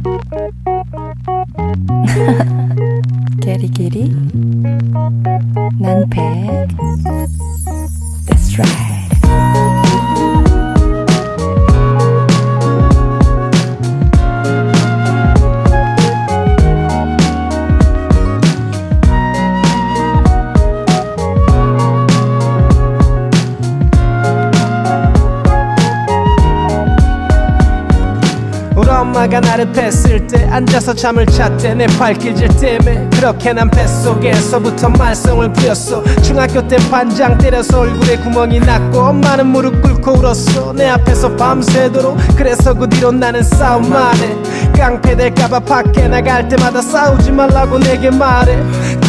게리게리 난 백. That's right. 나를 뺐을 때 앉아서 잠을 잤대. 내 발길질 때문에 그렇게 난 뱃속에서부터 말썽을 부렸어. 중학교 때 반장 때려서 얼굴에 구멍이 났고 엄마는 무릎 꿇고 울었어. 내 앞에서 밤새도록 그래서 그 뒤로 나는 싸움만 해. 깡패 될까봐 밖에 나갈 때마다 싸우지 말라고 내게 말해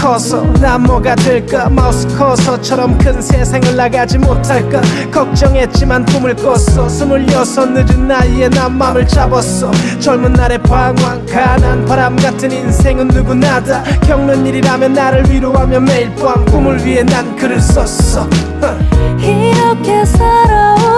커서 난 뭐가 될까? 마우스 커서처럼 큰 세상을 나가지 못할까? 걱정했지만 꿈을 꿨어. 스물여섯 늦은 나이에 난 맘을 잡았어. 젊은 날의 방황 가난 바람 같은 인생은 누구나 다. 겪는 일이라면 나를 위로하며 매일 밤 꿈을 위해 난 글을 썼어. 이렇게 살아온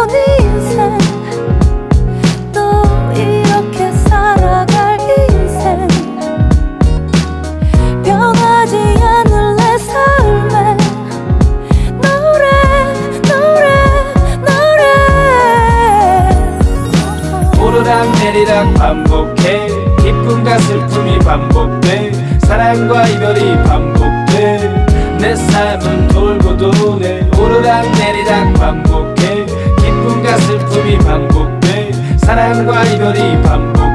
오르락 내리락 반복해. 기쁨과 슬픔이 반복돼. 사랑과 이별이 반복돼. 내 삶은 돌고 도네. 오르락 내리락 반복해. 기쁨과 슬픔이 반복돼. 사랑과 이별이 반복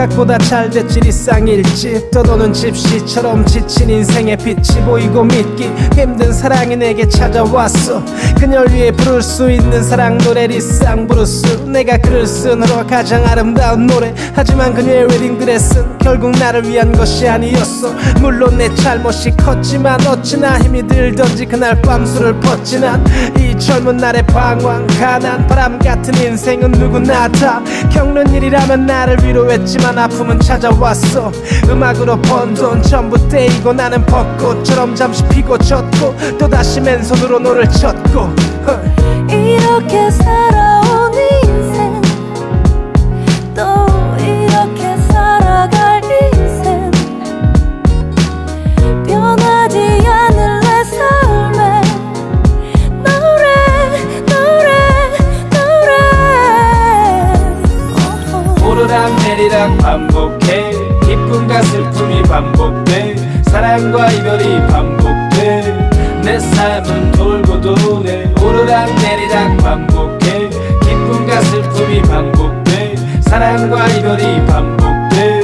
생각보다 잘 됐지 일상일지. 떠도는 집시처럼 지친 인생의 빛이 보이고 믿기. 힘든 사랑이 내게 찾아왔어. 그녀를 위해 부를 수 있는 사랑 노래 리쌍 브루스 내가 글을 쓴 후로 가장 아름다운 노래. 하지만 그녀의 웨딩드레스는 결국 나를 위한 것이 아니었어. 물론 내 잘못이 컸지만 어찌나 힘이 들던지 그날 밤 술을 퍼진 난 이 젊은 날의 방황 가난 바람 같은 인생은 누구나 다 겪는 일이라며 나를 위로했지만 아픔은 찾아왔어. 음악으로 번 돈 전부 떼이고 나는 벚꽃처럼 잠시 피고 졌고 또다시 맨손으로 노를 젓고. 헐. 이렇게 살아온 인생 또 이렇게 살아갈 인생. 변하지 않을 내 삶에. 노래 노래 노래. 오르락 내리락 반복해. 기쁨과 슬픔이 반복돼. 사랑과 이별이 반복돼. 내 삶은 돌고 도네. 오르락 내리락 반복해. 기쁨과 슬픔이 반복돼. 사랑과 이별이 반복돼.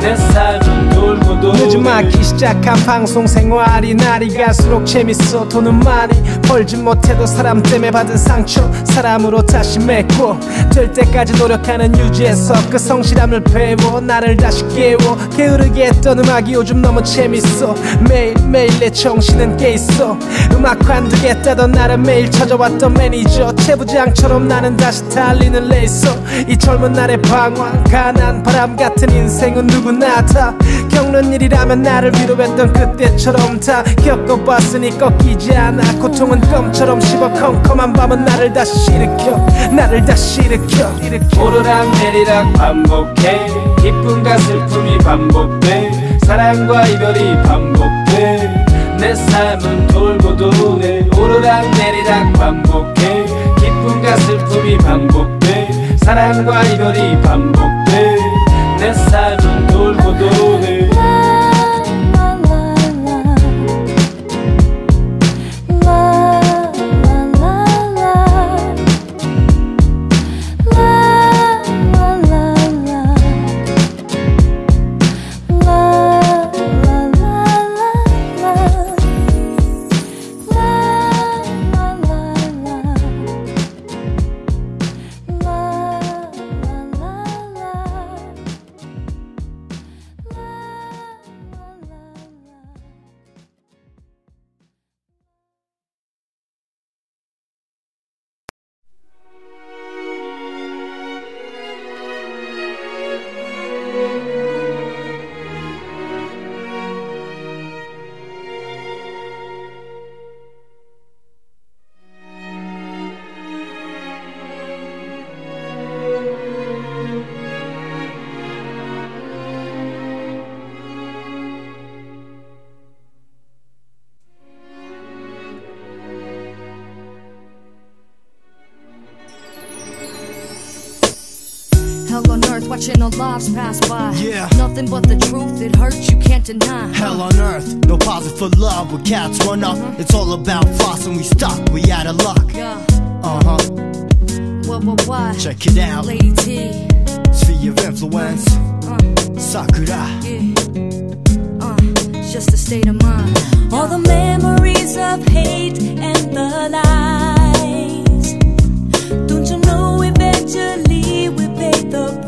내 삶은 돌고 도네. 늦음막히 시작한 방송 생활이 날이 갈수록 재밌어. 돈은 많이 벌지 못해도 사람 때문에 받은 상처 사람으로 다시 맺고 될 때까지 노력하는 유지에서 그 성실함을 배워 나를 다시 깨워 게으르게 했던 음악이 요즘 너무 재밌어. 매일매일 내 정신은 깨있어. 음악 관두겠다던 나를 매일 찾아왔던 매니저 채부장처럼 나는 다시 달리는 레이서. 이 젊은 날의 방황 가난 바람 같은 인생은 누구나 다 겪는 일이라며 나를 위로했던 그때처럼 다 겪어봤으니 꺾이지 않아. 고통은 껌처럼 씹어 컴컴한 밤은 나를 다시 일으켜 나를 다시 일으켜. 일으켜 오르락 내리락 반복해. 기쁨과 슬픔이 반복돼. 사랑과 이별이 반복돼. 내 삶은 돌고 도네 오르락 내리락 반복해. 기쁨과 슬픔이 반복돼. 사랑과 이별이 반복돼. 내 삶은 돌고 도네 watching our lives pass by. Yeah. Nothing but the truth, it hurts, you can't deny. Hell on earth, no pause for love where cats run up. It's all about flossing, we stuck, we out of luck. Yeah, Uh huh, what, what, what? check it out. Lady T, Sphere of influence, Sakura. yeah. Uh, it's just a state of mind. All the memories of hate and the lies. Don't you know eventually we pay the price?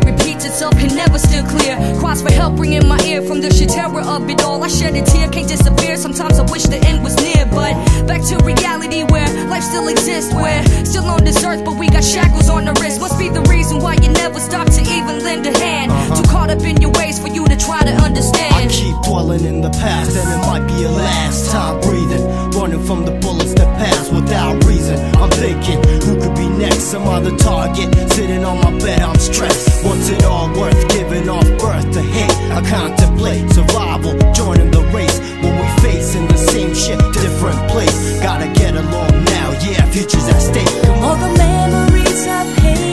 itself and never still clear. Cries for help ring in my ear from the sheer terror of it all. I shed a tear, can't disappear. Sometimes I wish the end was near, but back to reality where life still exists. We're still on this earth, but we got shackles on the wrist. Must be the reason why you never stop to even lend a hand. Uh-huh. Too caught up in your ways for you to try to understand. I keep dwelling in the past, and it might be a last time breathing. Running from the bullets that pass without reason. I'm thinking, who could be next? Some other target. Sitting on my bed, I'm stressed. What's it all worth? Giving off birth to hate. I contemplate survival, joining the race. What we facing the same shit, different place. Gotta get along now, yeah, future's at stake. All the memories hate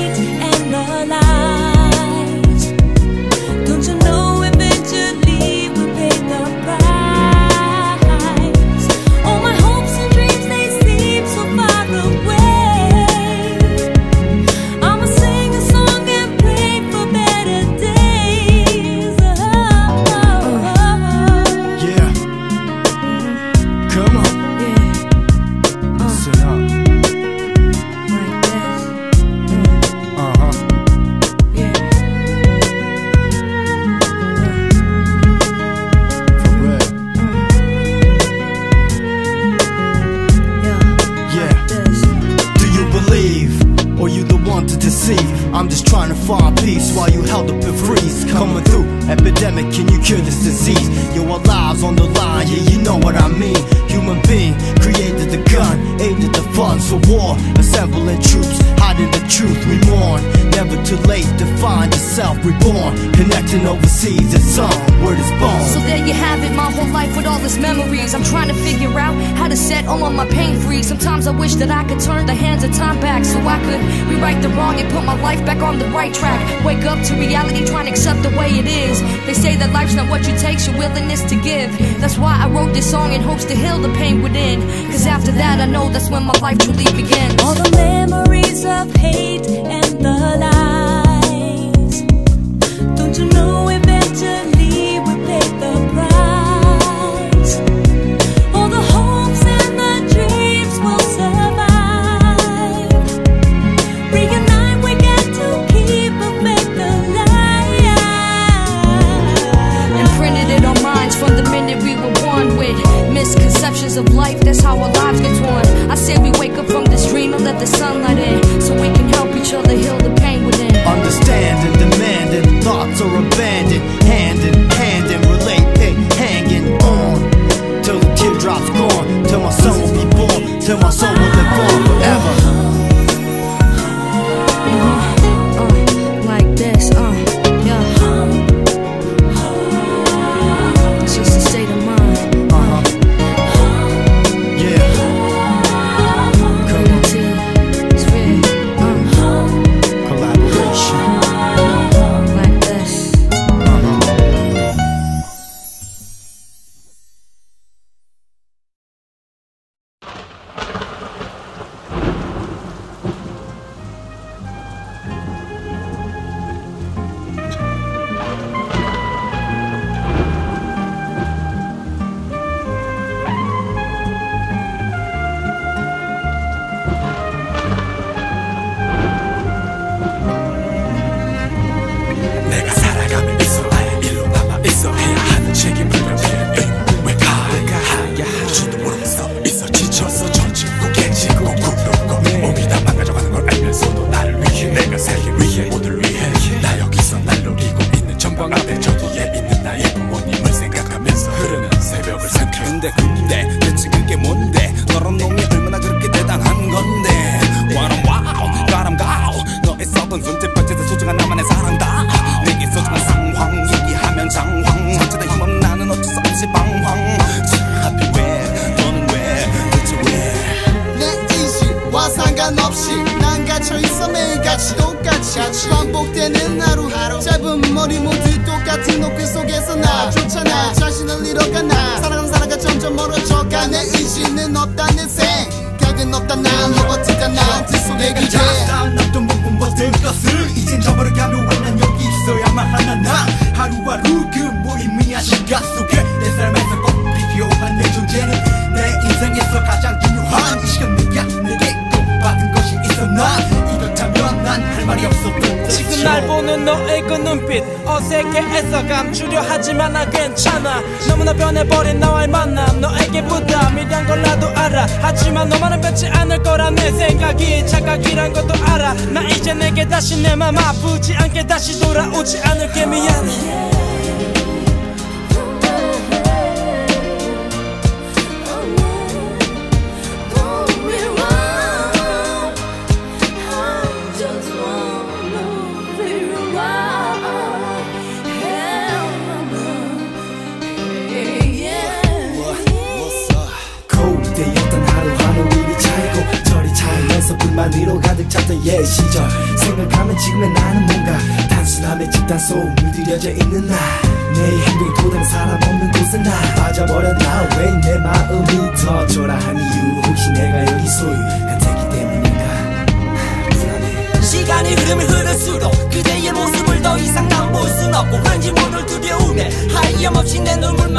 reborn, connecting overseas. It's song, word is born. So there you have it, my whole life with all these memories. I'm trying to figure out how to set all of my pain free. Sometimes I wish that I could turn the hands of time back so I could rewrite the wrong and put my life back on the right track. Wake up to reality, trying to accept the way it is. They say that life's not what you take, your willingness to give. That's why I wrote this song in hopes to heal the pain within. Cause after that, I know that's when my life truly begins. All the memories of hate and the lies. Don't you know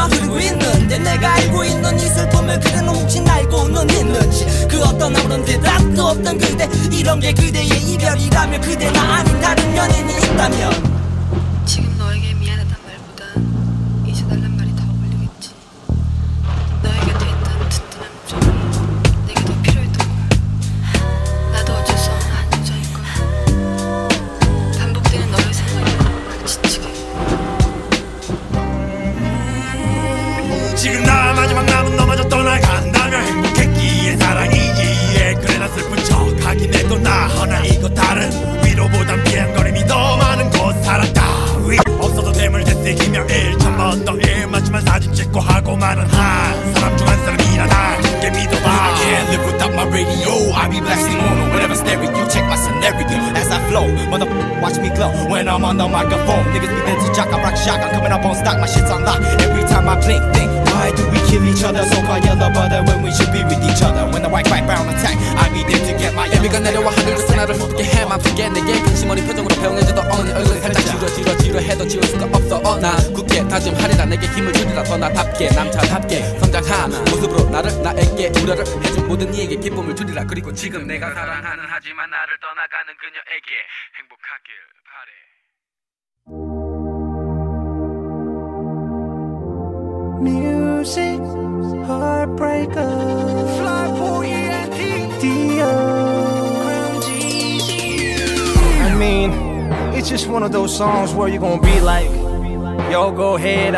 들고 있는데 내가 알고 있는 이 슬픔을 그대는 혹시 알고는 있는지 그 어떤 아무런 대답도 없던 그대. 이런 게 그대의 이별이라며 그대 나 아닌 다른 연인이 있다면.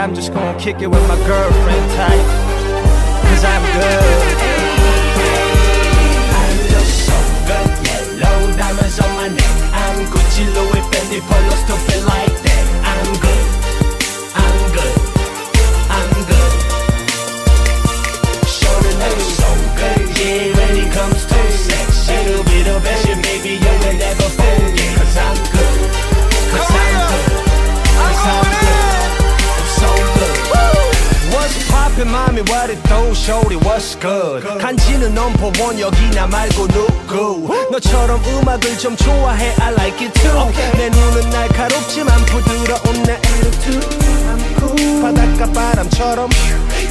I'm just gonna kick it with my girlfriend tight. Cause I'm good. I so good, yellow diamonds on my neck. I'm Gucci, Polo, like that. I'm good, I'm good, I'm good. So good, yeah, when it comes to sex, she'll be the best, maybe you'll never fool. 옆에 맘이 what it do 쇼리 what's good? 간지는 넘버원 여기 나 말고 누구? 너처럼 음악을 좀 좋아해 I like it too. 내 눈은 날카롭지만 부드러운 내 attitude. 바닷가 바람처럼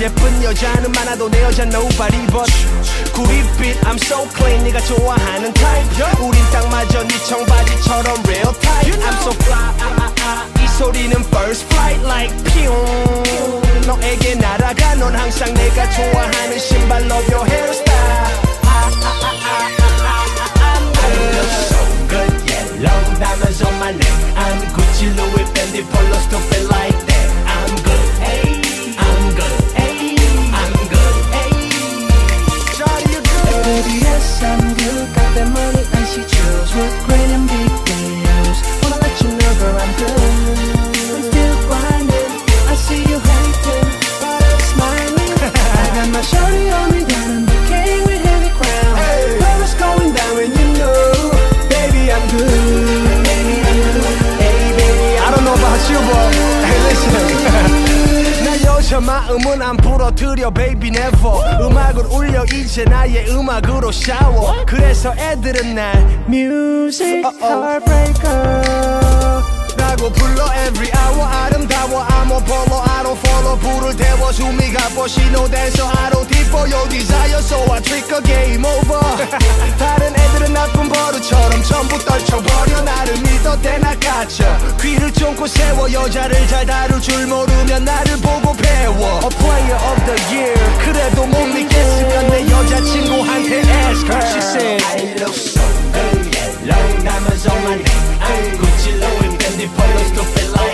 예쁜 여자는 많아도 내 여자 nobody but 구릿빛 I'm so clean 네가 좋아하는 타입 우린 딱 맞아 네 청바지처럼 real type I'm so fly 아, 아, 아. 이 소리는 first flight like 피용 너에게 날아가 넌 항상 내가 좋아하는 신발 love your hairstyle So good, yellow diamonds on my neck I'm Gucci, Louis, Fendi, Polo, stupid like I'm good, got that money and she chills with great and big deals Wanna let you know girl I'm good. 마음은 안 풀어드려 baby never. 음악을 울려 이제 나의 음악으로 샤워 그래서 애들은 날 music heartbreaker. 아름답다고 불러 every hour 아름다워 I'm a follow I don't follow 불을 태워 숨이 가뻐 신호 댄서 I don't tip for your desire so I trick a game over 다른 애들은 나쁜 버릇처럼 전부 떨쳐버려 나를 믿어 대나 가쳐 귀를 쫑고 세워 여자를 잘 다룰 줄 모르면 나를 보고 배워 A player of the year 그래도 못 믿겠으면 내 여자친구한테 ask her She said I look so good long 남은 속만 해 구질러 Polo estropelado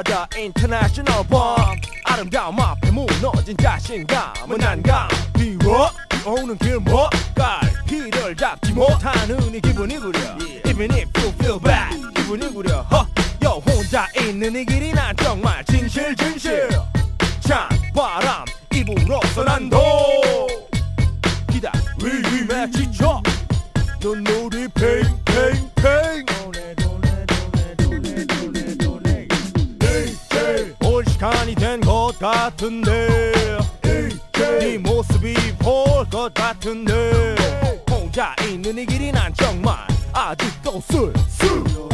여자 인터내셔널 밤 아름다움 앞에 무너진 자신감은 안감. 비워 비 오는 길목갈 길을 잡지 못하는 이 기분이 구려. Even if you feel bad 기분이 구려. 허 여 혼자 있는 이 길이 난 정말 진실 진실. 찬 바람 입으로서 난도 기다림에 지쳐. 눈물 같은데. 네 모습이 볼 것 같은데. 혼자 있는 이 길이 난 정말 아직도 쓸쓸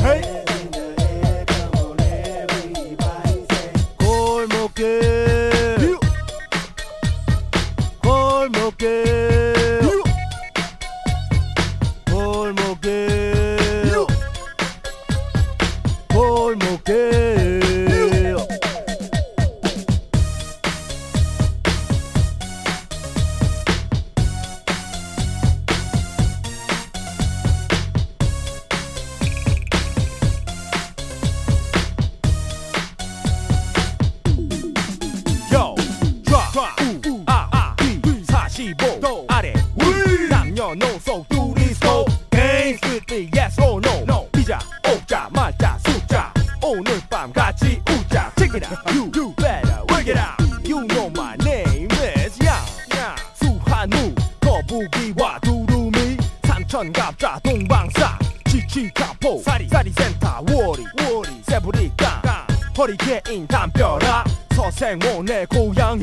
생원의 고양이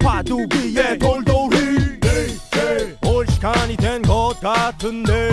바둑이의 돌돌이. 올 시간이 된 것 같은데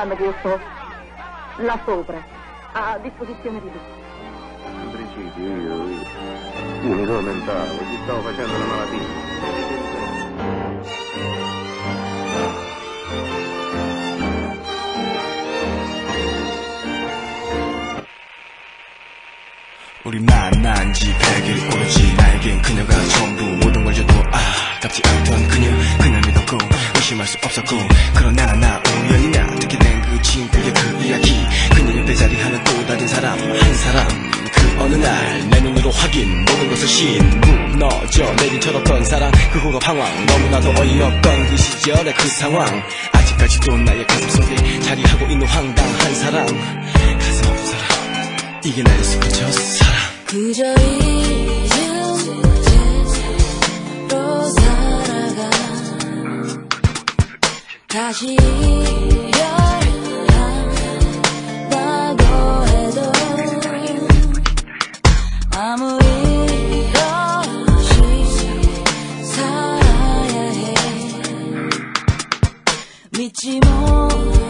fare a vivere pensando che io sto là sopra, a disposizione di tutti? In principio io, io, io mi tormentavo, ti stavo facendo la malattia. 우리 만난 지 100일 오르지 나에겐 그녀가 전부 모든 걸 줘도 아깝지 않던 그녀 그날 믿었고 의심할 수 없었고 그러나 나 우연이냐? 듣게 된 그 친구의 그 이야기. 그녀 옆에 자리하는 또 다른 사람 한 사람. 그 어느 날 내 눈으로 확인 모든 것을 긴 무너져 내리쳐졌던 사랑 그 후가 방황 너무나도 어이없던 그 시절의 그 상황. 아직까지도 나의 가슴 속에 자리하고 있는 황당한 사랑 가슴 아픈 사랑 이게 나의 스포츠 사랑 그저 이 다시 열한다고 해도 아무 일 없이 살아야 해. 믿지 못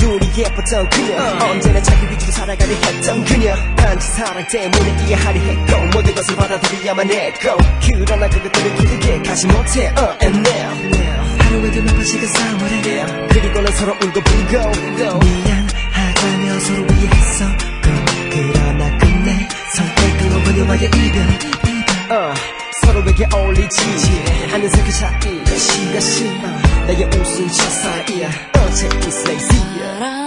눈이 예뻤던 그녀. 언제나 자기 위주로 살아가려 했던 그녀. 단지 사랑 때문에 이해하려 했고 모든 것을 받아들여야만 했고 그러나 그것들을 기쁘게 가지 못해. uh, and now. 하루에도 몇 번씩은 싸움을 해 그리고는 서로 울고 불고. 미안하다며 서로 이해했었고 그러나 끝내 선택한 건 그녀와의 이별 uh, 서로에게 어울리지. 않는 그 사이. 것이 것이 나의 웃음 저 사이야 어제 is lazy 사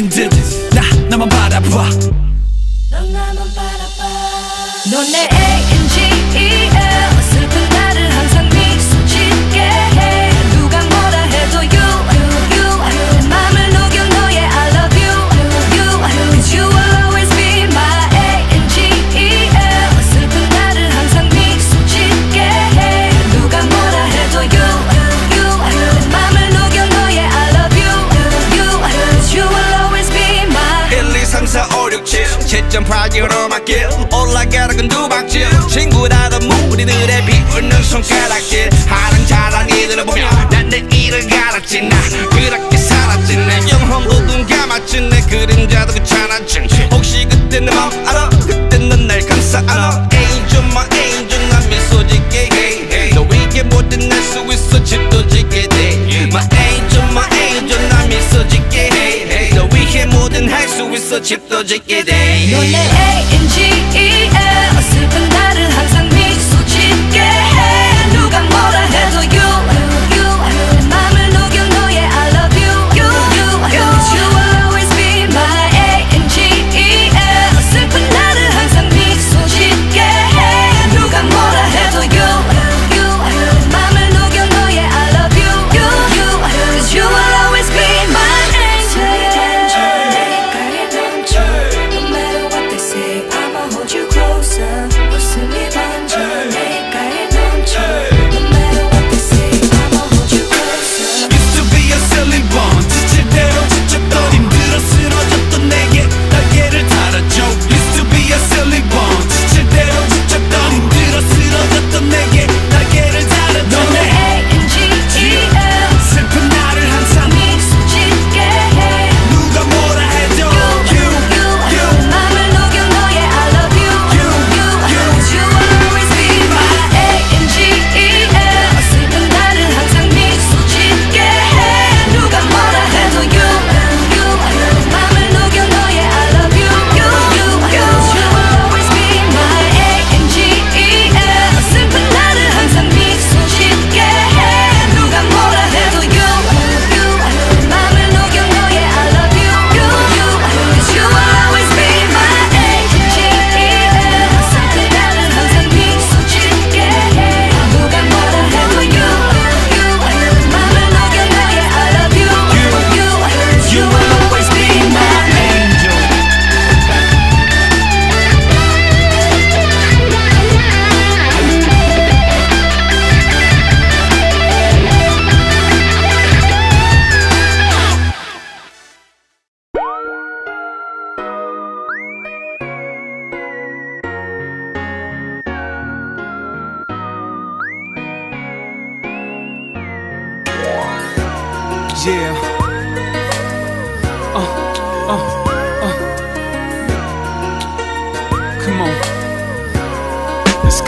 내가 집도 짓게 돼. 넌내 A-N-G-E-L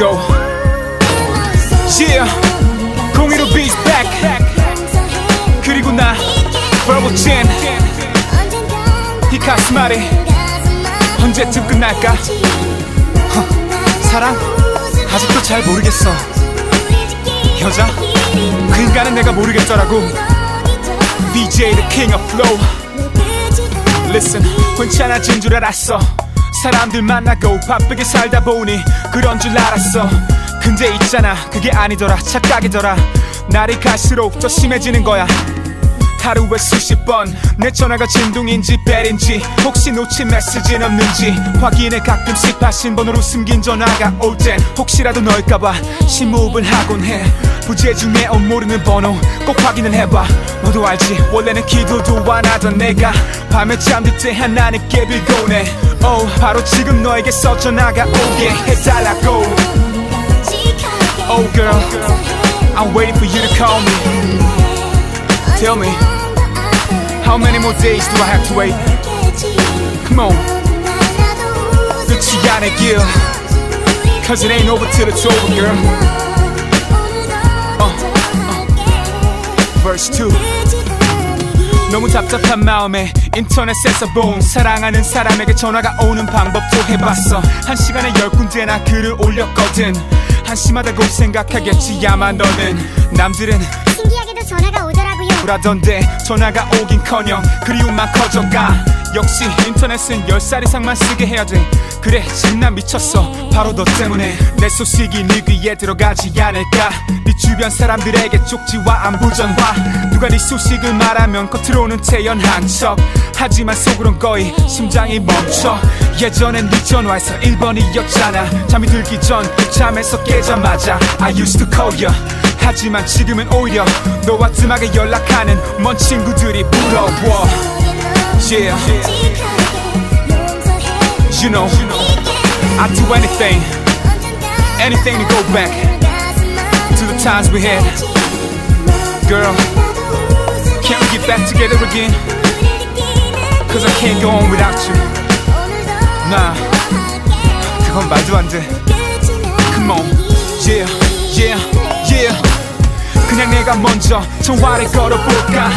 go. Yeah. 015 Beats back. 그리고 나 Verbal Gen. 이 가슴앓이 언제쯤 끝날까? 허, 사랑 아직도 잘 모르겠어. 여자 그 인간은 내가 모르겠더라고. DJ the king of flow Listen 괜찮아진 줄 알았어 사람들 만나고 바쁘게 살다 보니 그런 줄 알았어. 근데 있잖아 그게 아니더라 착각이더라. 날이 갈수록 더 심해지는 거야. 하루에 수십 번 내 전화가 진동인지 벨인지 혹시 놓친 메시지는 없는지 확인해 가끔씩 바신 번호로 숨긴 전화가 올 땐 혹시라도 너일까봐 심호흡을 하곤 해 부재 중에 어 모르는 번호 꼭 확인을 해봐 너도 알지 원래는 기도도 안 하던 내가 밤에 잠들 때 하나님께 빌곤 해 oh, 바로 지금 너에게서 전화가 오게 해달라고 Oh girl I'm waiting for you to call me Tell me How many more days do I have to wait? Come on 끝이 아닐 길 Cause it ain't over till it's over girl Verse 2 너무 답답한 마음에 인터넷에서 본 사랑하는 사람에게 전화가 오는 방법도 해봤어. 한 시간에 열 군데나 글을 올렸거든. 한심하다 고 생각하겠지 아마 너는. 남들은 신기하게도 전화가 오더라고요. 불하던데 전화가 오긴커녕 그리움만 커져가 역시 인터넷은 10살 이상만 쓰게 해야 돼 그래 지금 난 미쳤어. 바로 너 때문에. 내 소식이 네 귀에 들어가지 않을까. 네 주변 사람들에게 쪽지와 안부 전화. 누가 네 소식을 말하면 겉으로는 태연한 척. 하지만 속으론 거의 심장이 멈춰. 예전엔 네 전화에서 1번이었잖아. 잠이 들기 전 잠에서 깨자마자 I used to call you 하지만 지금은 오히려 너와 뜸하게 연락하는 먼 친구들이 부러워 Yeah You know I do anything anything to go back to the times we had. Girl, can't we get back together again? Cause I can't go on without you. Nah, 그건 말도 안 돼. Come on, yeah, yeah, yeah. 그냥 내가 먼저 전화를 걸어볼까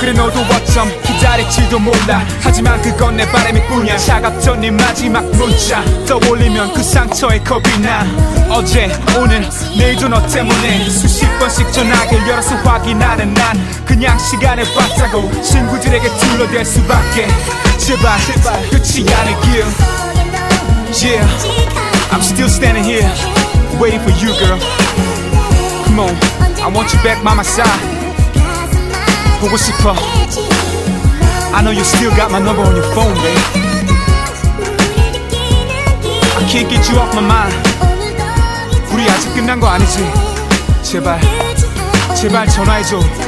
그래 너도 어쩜 기다릴지도 몰라. 하지만 그건 내 바람일 뿐이야. 차갑던 네 마지막 문자 떠올리면 그 상처에 겁이 나. 어제 오늘 내일도 너 때문에. 수십 번씩 전화기를 열어서 확인하는 난 그냥 시간을 봤다고 친구들에게 둘러댈 수밖에. 제발 끝이 아니길. Yeah I'm still standing here. Waiting for you girl. Come on I want you back by my side 보고 싶어 I know you still got my number on your phone babe I can't get you off my mind 우리 아직 끝난 거 아니지 제발 제발 전화해줘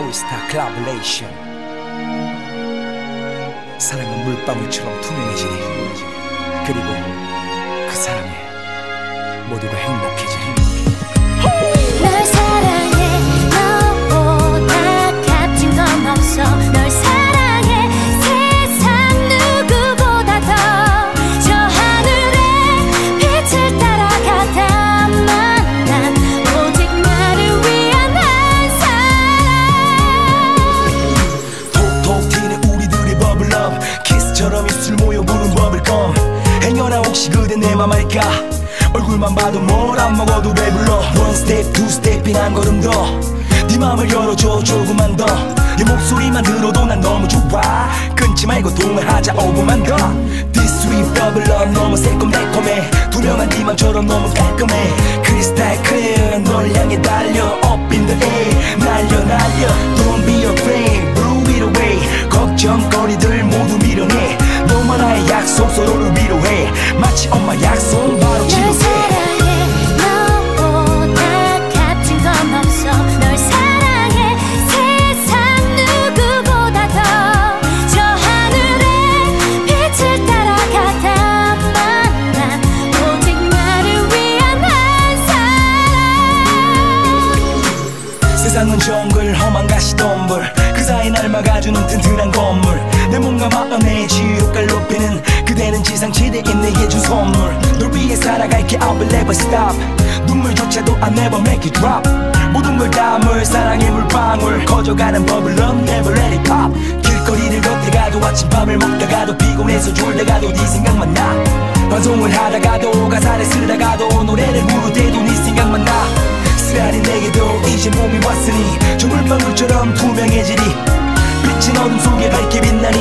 올스타 클라블레이션 사랑은 물방울처럼 투명해지니 그리고 그 사랑에 모두가 행복 얼굴만 봐도 뭘 안 먹어도 배불러. One step, two step 한 걸음 더 네 맘을 열어줘 조금만 더 네 목소리만 들어도 난 너무 좋아. 끊지 말고 통화하자 5분만 더. This sweet bubble love 너무 새콤달콤해. 투명한 네 맘처럼 너무 깔끔해. Crystal clear 널 향해 달려. Up in the air 날려 날려. Don't be afraid Blow it away. 걱정거리들 모두 밀어내. 너와 나의 약속 서로를 위로해. 마치 엄마 약속 지상 최대인 내게 준 선물. 널 위해 살아갈게 I will never stop. 눈물조차도 I never make it drop. 모든 걸 담을 사랑의 물방울. 커져가는 bubble love never let it pop. 길거리를 걷다가도 아침밥을 먹다가도 피곤해서 졸다가도 네 생각만 나. 방송을 하다가도 가사를 쓰다가도 노래를 부를 때도 네 생각만 나. 쓰라린 내게도 이제 봄이 왔으니 저 물방울처럼 투명해지리. 빛은 어둠 속에 밝게 빛나니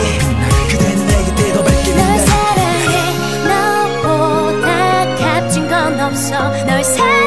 건 없어 널 사랑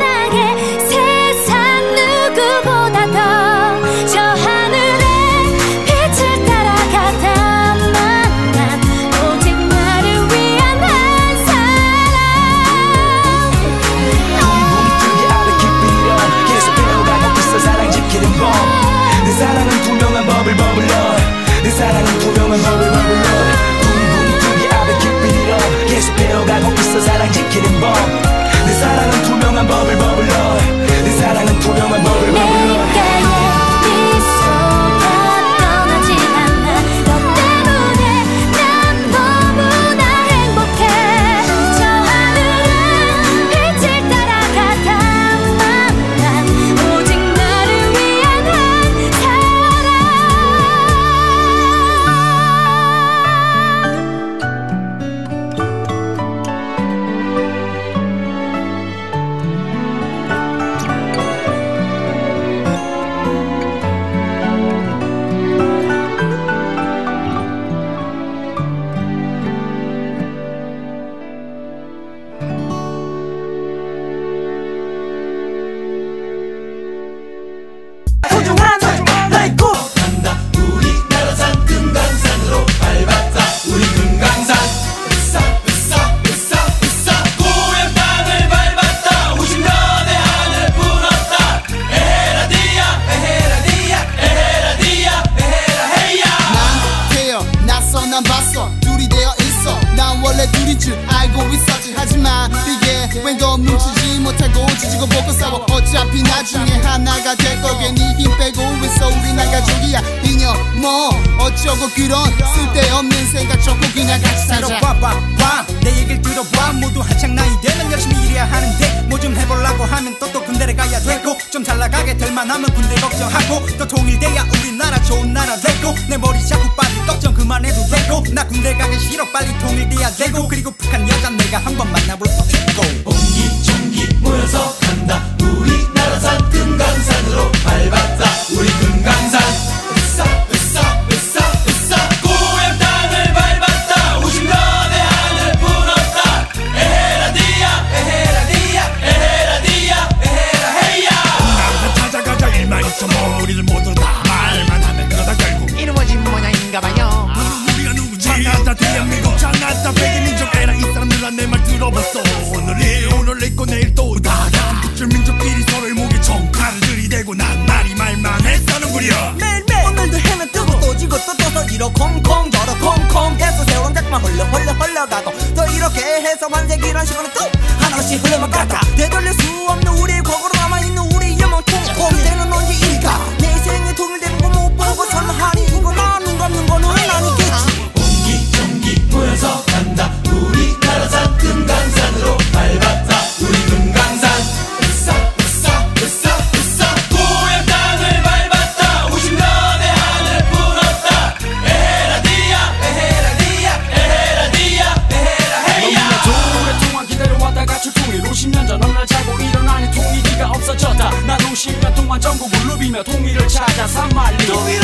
수십년 동안 전국을 누비며 통일을 찾아 산말리. 여기를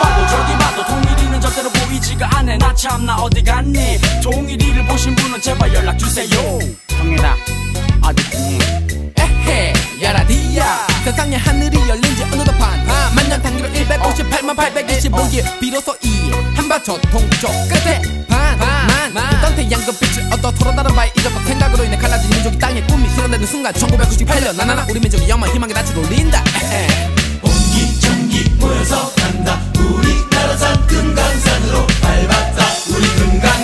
봐도 저기 봐도 통일이는 절대로 보이지가 않네. 나 참 나 어디 갔니? 통일이를 보신 분은 제발 연락주세요. 형이다. 아주 에헤 야라디야. 세상의 하늘이 열린 지 어느덧 반아 만년 단기로 158만 825기 비로소 이 한바초 통조 끝에 반만. 뜨던 태양금빛을 그 얻어 서로 다른 바에 잊었던 생각으로 인해 갈라진 민족이 땅에 꿈이 실현되는 순간 1998년 나나나 우리 민족이 영원 희망의 낯을 올린다. 온기전기 모여서 간다. 우리 나라 산 금강산으로 밟았다. 우리 금강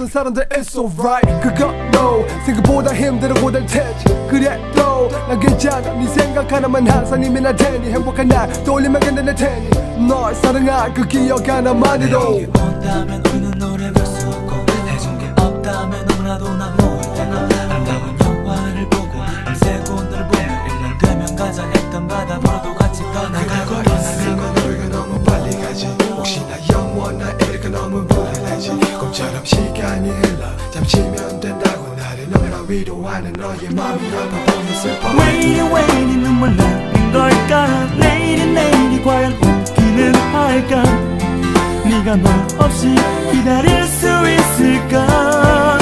없는 사람들 it's alright. 그거 no. 생각보다 힘들어 고될 테지. 그래도 난 괜찮아. 네 생각 하나만 항상 이미 날 테니. 행복한 날 떠올리면 끝내낼 테니. 널 사랑할 그 기억 하나만으로. 너의 마음이라고 보냈을까 왜이리 왜이리 눈물 나는 걸까? 내일이 내일이 과연 웃기는 할까? 네가 너 없이 기다릴 수 있을까?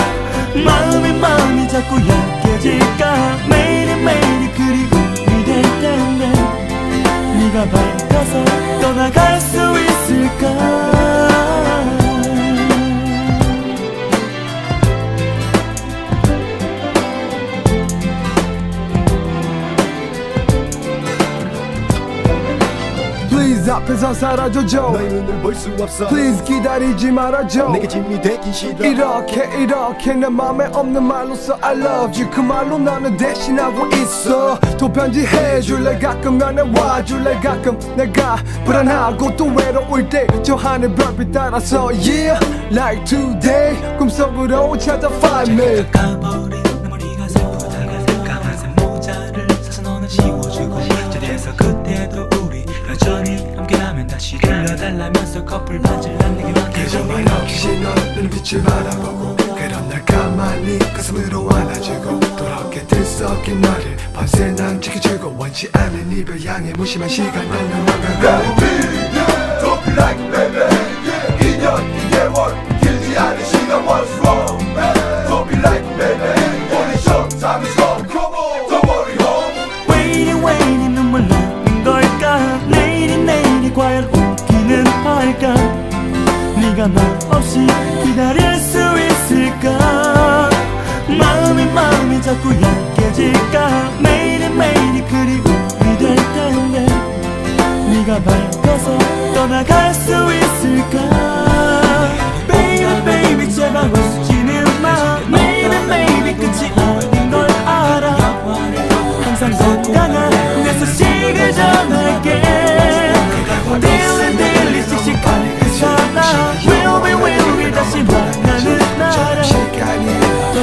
마음이 마음이 자꾸 약해질까? 매일이 매일이 그리고 이될 텐데 네가 밝아서 떠나갈 수 있을까? Please 앞에서 사라져줘. 너의 눈을 볼 수 없어. Please 기다리지 말아줘. 내게 짐이 되기 싫어. 이렇게 이렇게 내 맘에 없는 말로써 I love you. 그 말로 나는 대신하고 있어. 또 편지 해줄래? 가끔 나에 와줄래? 가끔 내가 불안하고 또 외로울 때 저 하늘 별빛 따라서 Yeah like today. 꿈속으로 찾아 find me 달라면서 커플 반지를 남기게 그저 말 없이 넌 눈빛을 바라보고 그런 날 가만히 가슴으로 안아주고 또렇게 들썩인 너를 밤새 난 지켜주고 원치 않은 이별 향해 무심한 시간 날려 나가고 Don't be like baby 2년 2개월 길지 않은 시간 What's wrong Don't be like baby 말 없이 기다릴 수 있을까? 마음이 마음이 자꾸 약해질까? 매일이 매일이 그리움이 될 텐데 네가 밝아서 떠나갈 수 있을까? Baby baby 제발 웃지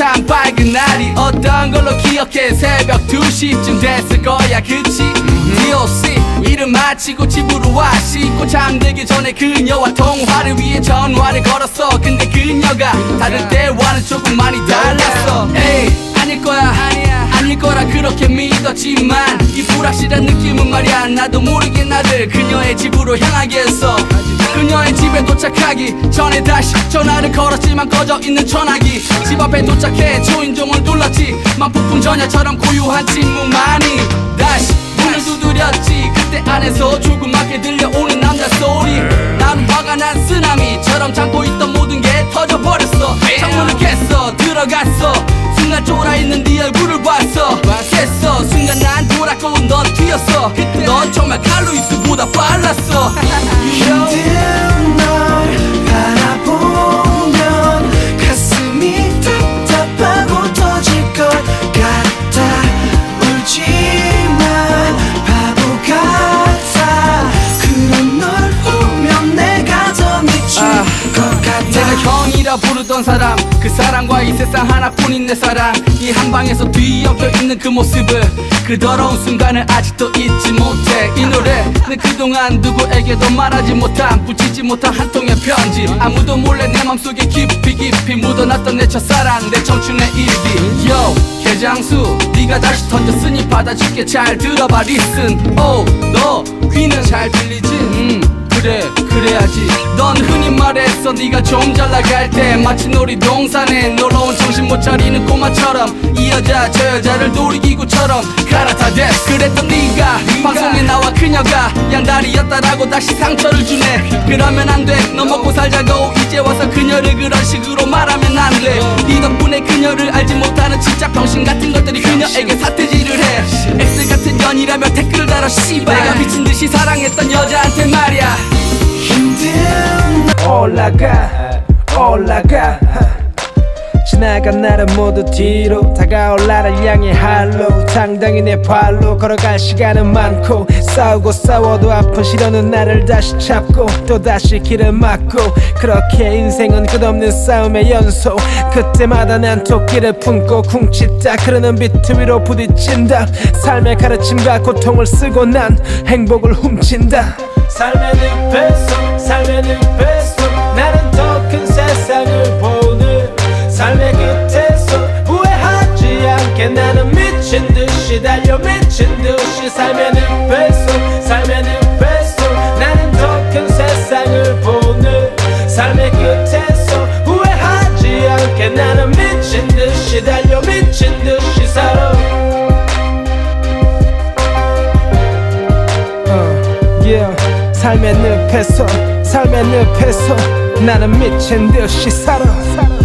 참 밝은 날이 어떤 걸로 기억해? 새벽 2시쯤 됐을 거야 그치? DOC 일을 마치고 집으로 와 씻고 잠들기 전에 그녀와 통화를 위해 전화를 걸었어. 근데 그녀가 다른 때와는 조금 많이 달랐어. 에이 아닐 거야. 아니야 아닐 거라 그렇게 믿었지만 이 불확실한 느낌은 말이야 나도 모르게 나를 그녀의 집으로 향하게 했어 그녀의 집에 도착하기 전에 다시 전화를 걸었지만 꺼져 있는 전화기. 집 앞에 도착해 초인종을 눌렀지. 하지만 폭풍 전야처럼 고요한 침묵만이. 다시 문을 두드렸지. 그때 안에서 조그맣게 들려오는 남자 소리. 나는 화가 난 쓰나미처럼 참고 있던 모든 게 터져버렸어. 창문을 깼어 들어갔어. 순간 쫄아있는 네 얼굴을 봤어. 깼어. 순간 난 돌았고 넌 튀었어. 넌 정말 칼로이스보다 빨랐어 이라 부르던 사람 그 사람과 이 세상 하나뿐인 내 사랑. 이 한방에서 뒤엉켜 있는 그 모습을 그 더러운 순간을 아직도 잊지 못해. 이 노래는 그동안 누구에게도 말하지 못한 붙이지 못한 한 통의 편지. 아무도 몰래 내 맘속에 깊이 깊이 묻어놨던 내 첫사랑 내 청춘의 일기. Yo 개장수 네가 다시 던졌으니 받아줄게. 잘 들어봐 listen 오너 귀는 잘 들리지? 음. 그래 그래야지. 넌 흔히 말했어 네가 좀 잘 나갈 때 마치 놀이동산에 놀러온 정신 못 차리는 꼬마처럼 이 여자 저 여자를 놀이기구처럼 갈아타 대 그랬던 네가 방송에 나와 그녀가 양다리였다라고 다시 상처를 주네. 그러면 안돼너 먹고 살자고 이제 와서 그녀를 그런 식으로 말하면 안돼네 덕분에 그녀를 알지 못하는 진짜 병신 같은 것들이 그녀에게 사태질을 해. 엑셀 년이라며 댓글을 달아 씨발. 내가 미친 듯이 사랑했던 여자한테 말이야. 힘든 올라가 올라가 지나간 날은 모두 뒤로 다가올 나를 향해 할로 당당히 내 발로 걸어갈 시간은 많고 싸우고 싸워도 아픈 시련은 나를 다시 잡고 또다시 길을 막고 그렇게 인생은 끝없는 싸움의 연속 그때마다 난 토끼를 품고 쿵칫다 흐르는 비트 위로 부딪힌다 삶의 가르침과 고통을 쓰고 난 행복을 훔친다 삶의 늪에 속 삶의 늪에 속 나는 더 큰 세상을 삶의 끝에서 후회하지 않게 나는 미친 듯이 달려 미친 듯이 삶의 늪에 속 삶의 늪에 속 나는 더 큰 세상을 보는 삶의 끝에서 후회하지 않게 나는 미친 듯이 달려 미친 듯이 살아. 어. 삶의 늪에서 삶의 늪에서 나는 미친 듯이 살아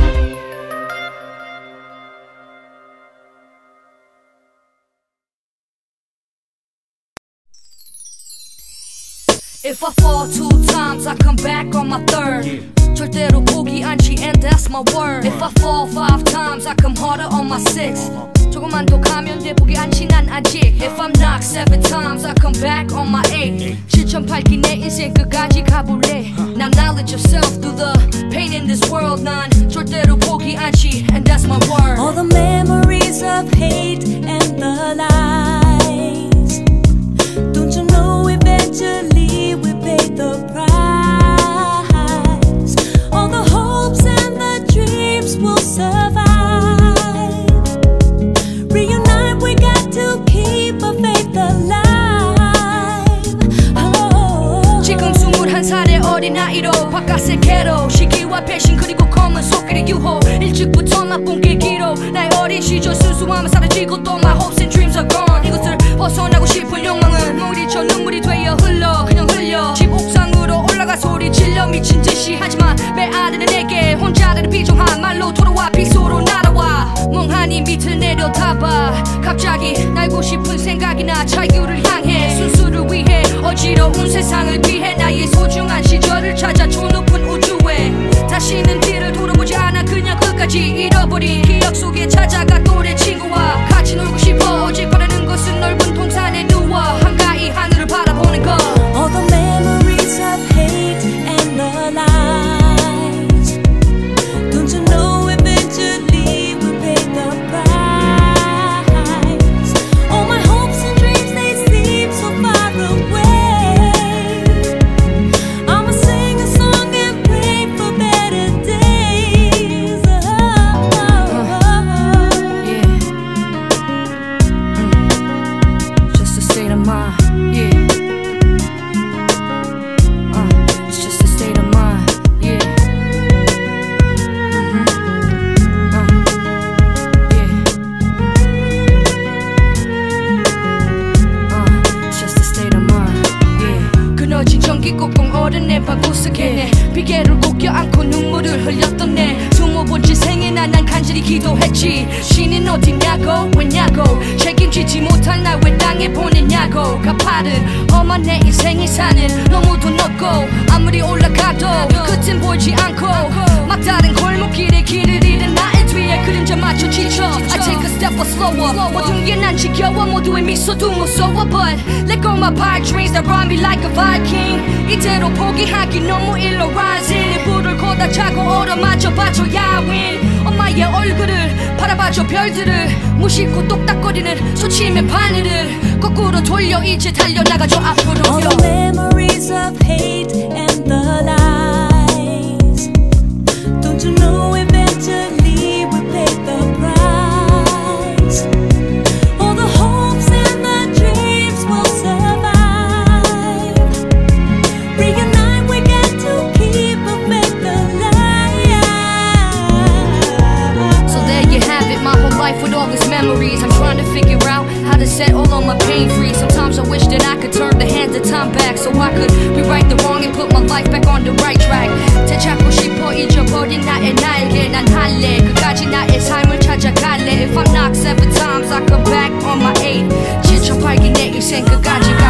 If I fall two times, I come back on my third. 절대로 포기 않지, and that's my word. If I fall five times, I come harder on my six. 조금만 더 가면 돼, 포기 않지, 난 아직. If I'm knocked seven times, I come back on my eight. 실천 밝힌 내 인생 끝까지 가볼래. Now knowledge of self through the pain in this world, 난 절대로 포기 않지, and that's my word. All the memories of hate and the lies. Don't you know eventually 어린아이로 바깥 세계로 시기와 배신 그리고 검은 속길의 유혹. 일찍부터 나쁜 계기로 나의 어린 시절 순수함은 사라지고 또 my hopes and dreams are gone. 이것을 벗어나고 싶은 욕망은 물이쳐 눈물이 되어 흘러 그냥 흘려. 집 옥상으로 올라가 소리 질러 미친 듯이. 하지만 메아리는 내게 혼자를 비정한 말로 돌아와 빗소로 날아와. 멍하니 밑을 내려다봐. 갑자기 날고 싶은 생각이 나 자유를 향해 순수를 위해 어지러운 세상을 피해 나의 소중한 시절 인생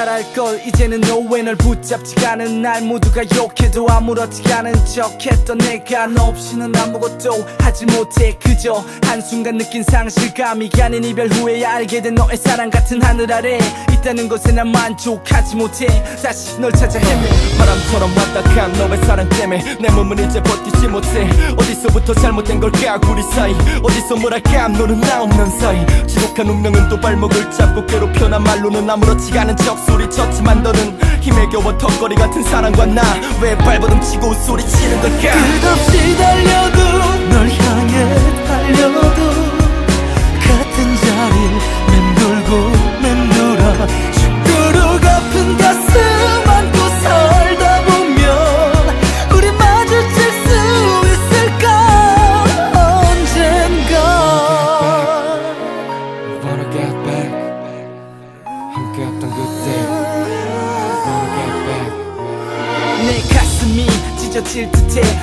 잘할 걸 이제는 너왜 널 붙잡지가 않은 날 모두가 욕해도 아무렇지 않은 척 했던 내가 너 없이는 아무것도 하지 못해. 그저 한순간 느낀 상실감이 아닌 이별 후에야 알게 된 너의 사랑 같은 하늘 아래 있다는 것에 난 만족하지 못해. 다시 널 찾아 헤매. 바람처럼 왔다 간 너의 사랑 때문에 내 몸은 이제 버티지 못해. 어디서부터 잘못된 걸까 우리 사이. 어디서 뭐랄까? 너는 나 없는 사이 지독한 운명은 또 발목을 잡고 괴롭혀 난 말로는 아무렇지 않은 척 소리쳤지만 너는 힘에 겨워 턱걸이 같은 사랑과 나. 왜 발버둥 치고 소리치는 걸까? 끝없이 달려도 널 향해 달려도 같은 자리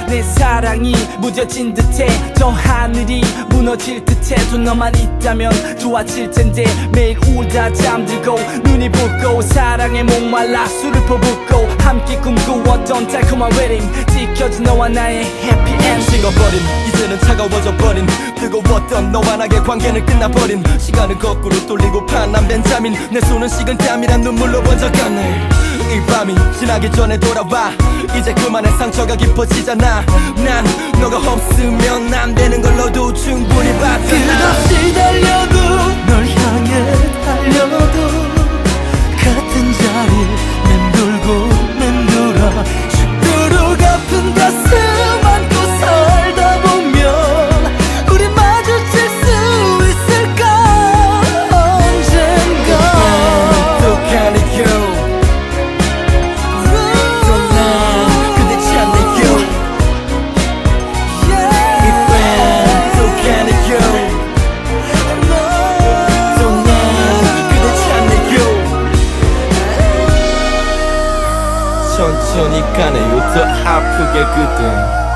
내 사랑이 무뎌진 듯해 저 하늘이 무너질 듯해 도 너만 있다면 좋아질 텐데 매일 울다 잠들고 눈이 붓고 사랑에 목말라 술을 퍼붓고 함께 꿈꾸었던 달콤한 웨딩 지켜진 너와 나의 해피엔딩 식어버린 이제는 차가워져 버린 뜨거웠던 너와 나의 관계는 끝나버린 시간을 거꾸로 돌리고 판난 벤자민 내 손은 식은 땀이란 눈물로 번져갔네. 이 밤이 지나기 전에 돌아와. 이제 그만의 상처가 깊어지잖아. 난 너가 없으면 안 되는 걸 너도 충분히 봤잖아. 끝없이 달려도 널 향해 달려도 같은 자리 가네요 더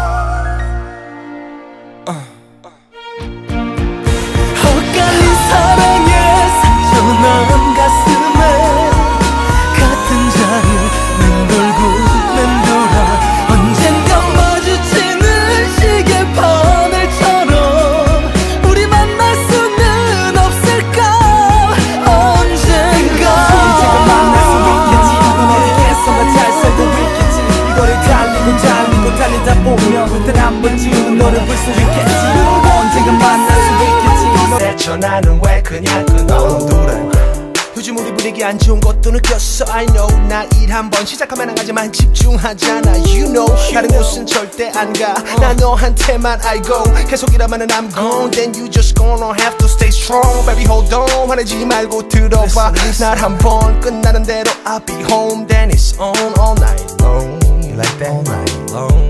한 번 시작하면 안 가지만 집중하잖아 You know 다른 곳은 절대 안가나 너한테만 I go 계속 일하면은 I'm gone Then you just gonna have to stay strong Baby hold on 화내지 말고 들어봐 날 한 번 끝나는 대로 I'll be home Then it's on all night long You like that all night long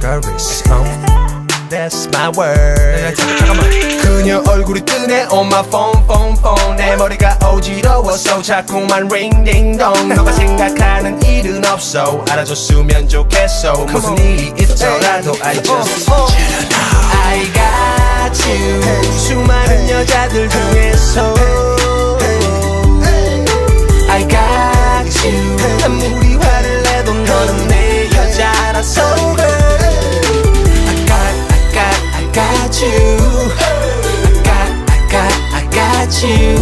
Girl it's on That's my word 잠깐만 그녀 얼굴이 뜨네 on my phone phone phone 내 머리가 어지러워서 자꾸만 ring ding dong 너가 생각하는 일은 없어 알아줬으면 좋겠어 무슨 일이 있더라도 I just I got you 수많은 여자들 중에서 I got you 아무리 got you I got, I got, I got you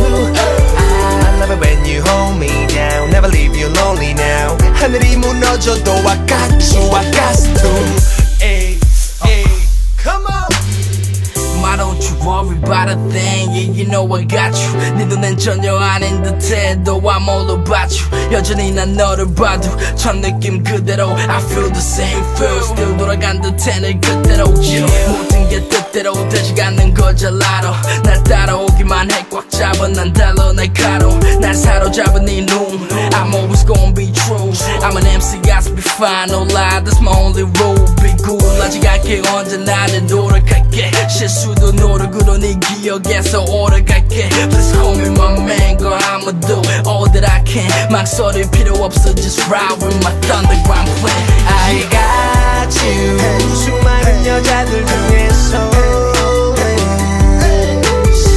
I love it when you hold me down Never leave you lonely now 하늘이 무너져도 I got you, I got to Ay, ay, come on Why don't you worry about a thing Yeah you know I got you 네 눈엔 전혀 아닌 듯해 though I'm all about you 여전히 난 너를 봐도 첫 느낌 그대로 I feel the same feel still 돌아간 듯해 늘 그대로 yeah. 뜻대로 되지 않는 알아 날 따라오기만 해 꽉 잡은 난 달러 날 가로 날 사로잡은 네눈 I'm always gonna be true I'm an MC gotta be fine no lie that's my only rule be cool 아직 갈게 언제나 내 노력할게 실수도 노력으로 네 기억에서 오래갈게 Please call me my man girl I'ma do all that I can 망설일 필요 없어 just ride with my thunderground plan I got you 수많은 여자들 중에서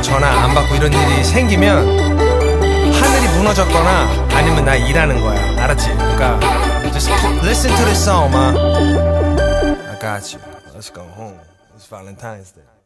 뭐 전화 안 받고 이런 일이 생기면 하늘이 무너졌거나 아니면 나 일하는 거야 알았지? 그러니까 just listen to this song ma I got you Let's go home It's Valentine's Day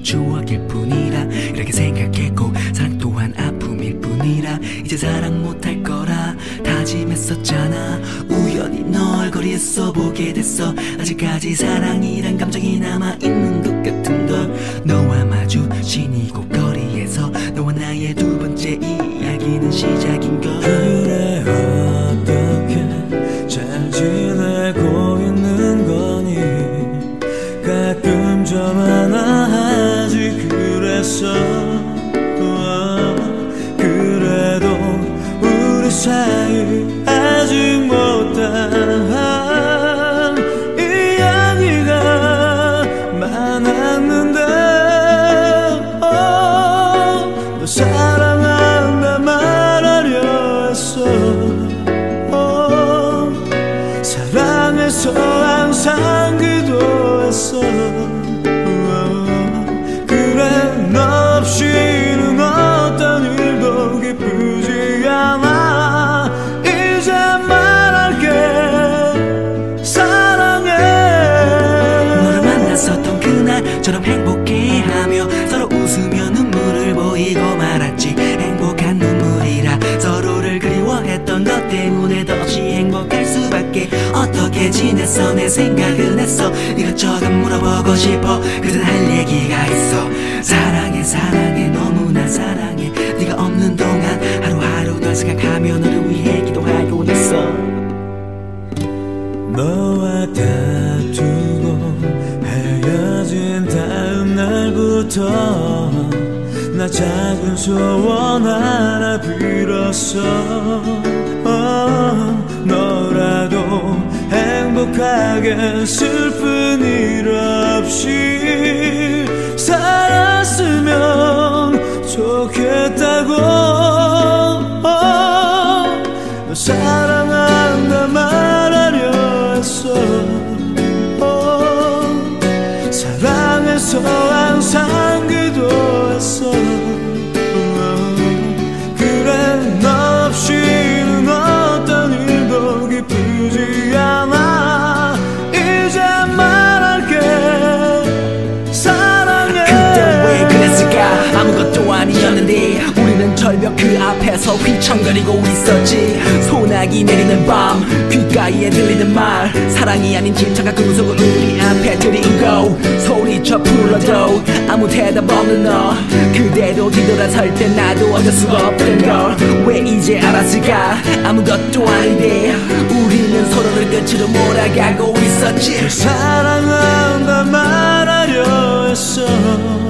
일도 추억일 뿐이라 이렇게 생각했고 사랑 또한 아픔일 뿐이라 이제 사랑 못할 거라 다짐했었잖아 우연히 널 거리에서 보게 됐어 아직까지 사랑이란 지냈어. 내 생각은 했어. 이것저것 물어보고 싶어. 그댄 할 얘기가 있어. 사랑해 사랑해. 너무나 사랑해. 네가 없는 동안 하루하루 널 생각하며 너를 위해 기도하고 있어. 너와 다투고 헤어진 다음 날부터 나 작은 소원 하나 빌었어 어, 행복하게 슬픈 일 없이 살았으면 좋겠다고 절벽 그 앞에서 휘청거리고 있었지. 소나기 내리는 밤 귓가에 들리는 말. 사랑이 아닌 질차가 그 무속을 우리 앞에 들이고 소리쳐 불러도 아무 대답 없는 너. 그대로 뒤돌아설 때 나도 어쩔 수가 없던 걸. 왜 이제 알았을까? 아무것도 아닌데. 우리는 서로를 끝으로 몰아가고 있었지. 사랑한다 말하려 했어 어,